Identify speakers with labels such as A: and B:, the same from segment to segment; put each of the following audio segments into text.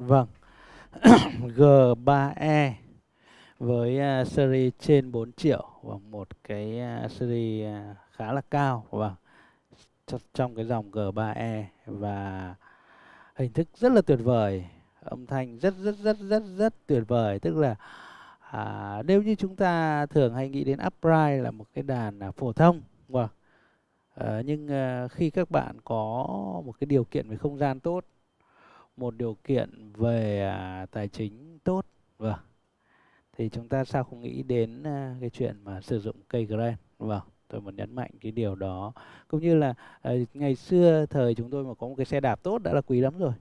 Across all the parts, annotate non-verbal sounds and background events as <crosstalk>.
A: vâng. <coughs> G3E với uh, series trên 4 triệu và một cái uh, series uh, khá là cao vâng. và trong cái dòng G3E và hình thức rất là tuyệt vời âm thanh rất rất rất rất rất tuyệt vời. Tức là à, nếu như chúng ta thường hay nghĩ đến upright là một cái đàn à, phổ thông vâng. À, nhưng à, khi các bạn có một cái điều kiện về không gian tốt một điều kiện về à, tài chính tốt. Vâng. Thì chúng ta sao không nghĩ đến à, cái chuyện mà sử dụng cây grand vâng tôi muốn nhấn mạnh cái điều đó. Cũng như là à, ngày xưa thời chúng tôi mà có một cái xe đạp tốt đã là quý lắm rồi.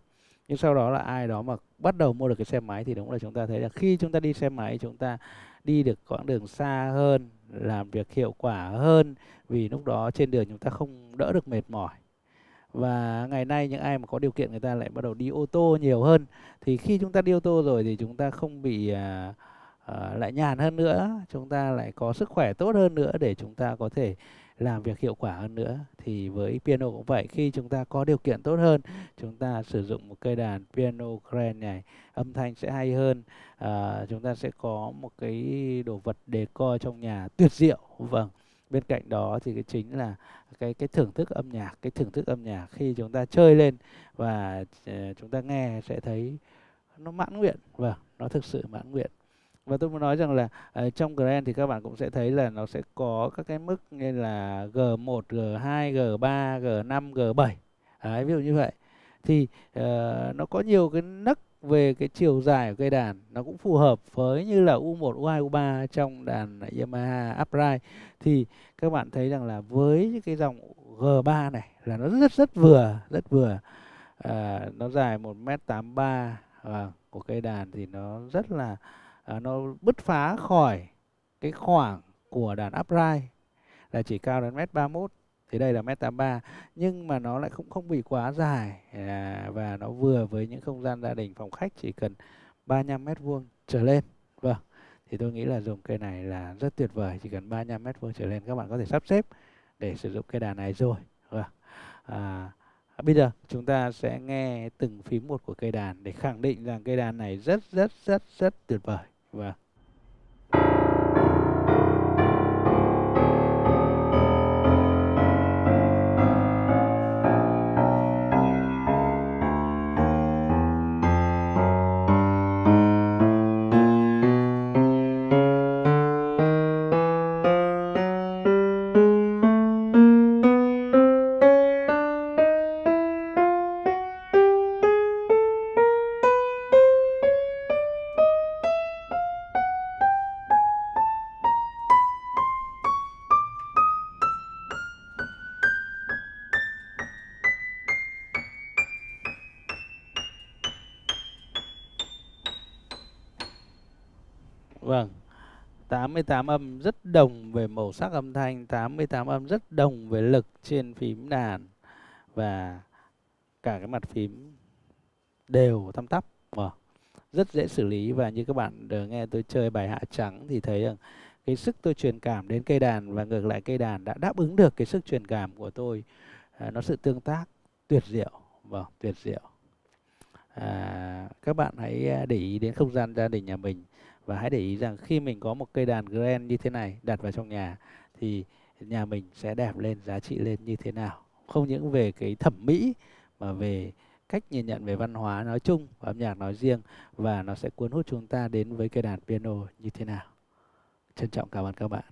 A: Nhưng sau đó là ai đó mà bắt đầu mua được cái xe máy thì đúng là chúng ta thấy là khi chúng ta đi xe máy chúng ta đi được quãng đường xa hơn làm việc hiệu quả hơn vì lúc đó trên đường chúng ta không đỡ được mệt mỏi và ngày nay những ai mà có điều kiện người ta lại bắt đầu đi ô tô nhiều hơn. Thì khi chúng ta đi ô tô rồi thì chúng ta không bị à, à, lại nhàn hơn nữa. Chúng ta lại có sức khỏe tốt hơn nữa để chúng ta có thể làm việc hiệu quả hơn nữa. Thì với piano cũng vậy khi chúng ta có điều kiện tốt hơn chúng ta sử dụng một cây đàn piano grand này âm thanh sẽ hay hơn. À, chúng ta sẽ có một cái đồ vật đề co trong nhà tuyệt diệu. Vâng bên cạnh đó thì cái chính là cái cái thưởng thức âm nhạc cái thưởng thức âm nhạc khi chúng ta chơi lên và ờ, chúng ta nghe sẽ thấy nó mãn nguyện. Vâng nó thực sự mãn nguyện. Và tôi muốn nói rằng là uh, trong Grand thì các bạn cũng sẽ thấy là nó sẽ có các cái mức như là G1, G2, G3, G5, G7 Đấy, ví dụ như vậy. Thì uh, nó có nhiều cái nấc về cái chiều dài của cây đàn nó cũng phù hợp với như là U1, U2, U3 trong đàn Yamaha upright. Thì các bạn thấy rằng là với những cái dòng G3 này là nó rất rất vừa rất vừa. À, nó dài 1m83 và của cây đàn thì nó rất là à, nó bứt phá khỏi cái khoảng của đàn upright là chỉ cao đến 1m31 thì đây là mét 83 nhưng mà nó lại cũng không bị quá dài à, và nó vừa với những không gian gia đình phòng khách chỉ cần 35 mét vuông trở lên. Vâng thì tôi nghĩ là dùng cây này là rất tuyệt vời chỉ cần 35 mét vuông trở lên các bạn có thể sắp xếp để sử dụng cây đàn này rồi. Vâng à, bây giờ chúng ta sẽ nghe từng phím một của cây đàn để khẳng định rằng cây đàn này rất rất rất rất tuyệt vời. Vâng. Vâng. 88 âm rất đồng về màu sắc âm thanh, 88 âm rất đồng về lực trên phím đàn và cả cái mặt phím đều thăm tắp. Vâng. Rất dễ xử lý và như các bạn được nghe tôi chơi bài hạ trắng thì thấy rằng cái sức tôi truyền cảm đến cây đàn và ngược lại cây đàn đã đáp ứng được cái sức truyền cảm của tôi. À, nó sự tương tác tuyệt diệu. Vâng, tuyệt diệu. À, các bạn hãy à, để ý đến không gian gia đình nhà mình và hãy để ý rằng khi mình có một cây đàn grand như thế này đặt vào trong nhà, thì nhà mình sẽ đẹp lên, giá trị lên như thế nào. Không những về cái thẩm mỹ, mà về cách nhìn nhận về văn hóa nói chung và âm nhạc nói riêng, và nó sẽ cuốn hút chúng ta đến với cây đàn piano như thế nào. Trân trọng cảm ơn các bạn.